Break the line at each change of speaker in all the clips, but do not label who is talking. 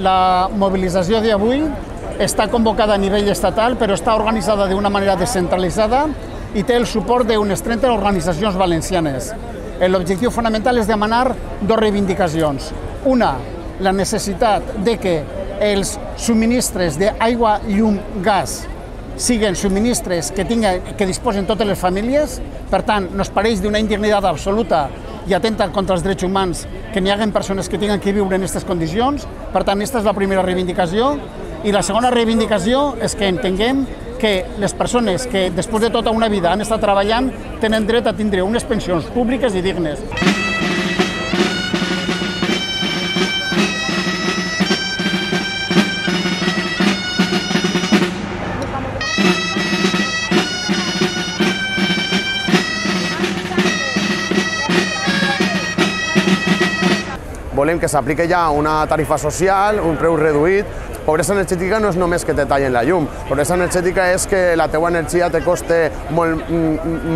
La mobilització d'avui està convocada a nivell estatal, però està organitzada d'una manera descentralitzada i té el suport d'unes 30 organitzacions valencianes. L'objectiu fonamental és demanar dues reivindicacions. Una, la necessitat de que els subministres d'aigua, llum, gas siguen subministres que, tinguen, que disposen totes les famílies, per tant, nos pareix d'una indignitat absoluta i atenta contra els drets humans que n'hi haguen persones que tinguin que viure en aquestes condicions. Per tant, aquesta és la primera reivindicació. I la segona reivindicació és que entenguem que les persones que després de tota una vida han estat treballant tenen dret a tindre unes pensions públiques i dignes.
Volem que s'apliqui ja una tarifa social, un preu reduït. Pobresa energètica no és només que te tallen la llum. Pobresa energètica és que la teua energia te coste molt,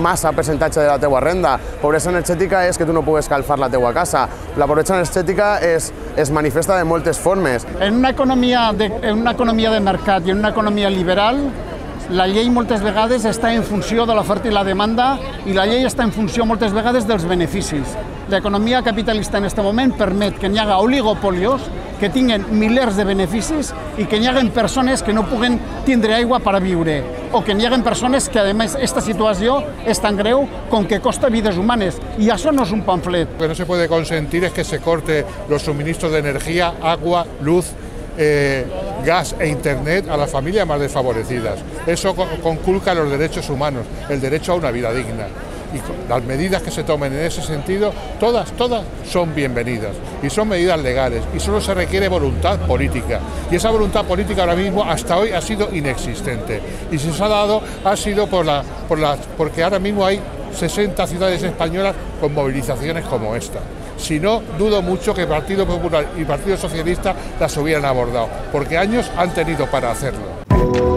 massa percentatge de la teua renda. Pobresa energètica és que tu no pugues calfar la teua casa. La pobresa energètica es, es manifesta de moltes formes.
En una economia de, en una economia de mercat i en una economia liberal, la llei moltes vegades està en funció de l'oferta i la demanda i la llei està en funció moltes vegades dels beneficis. L'economia capitalista en aquest moment permet que n'hi haga oligopolios que tinguen milers de beneficis i que n'hi haguen persones que no puguen tindre aigua per viure o que n'hi haguen persones que, a més, aquesta situació és tan greu com que costa vides humanes. I això no és un pamflet.
Lo que no se puede consentir es que se corte los suministros de energía, agua, luz, eh, gas e internet a las familias más desfavorecidas. Eso conculca los derechos humanos, el derecho a una vida digna. Y las medidas que se tomen en ese sentido, todas, todas son bienvenidas y son medidas legales y solo se requiere voluntad política. Y esa voluntad política ahora mismo hasta hoy ha sido inexistente. Y si se ha dado ha sido por la, por la, porque ahora mismo hay 60 ciudades españolas con movilizaciones como esta. Si no, dudo mucho que Partido Popular y Partido Socialista las hubieran abordado, porque años han tenido para hacerlo.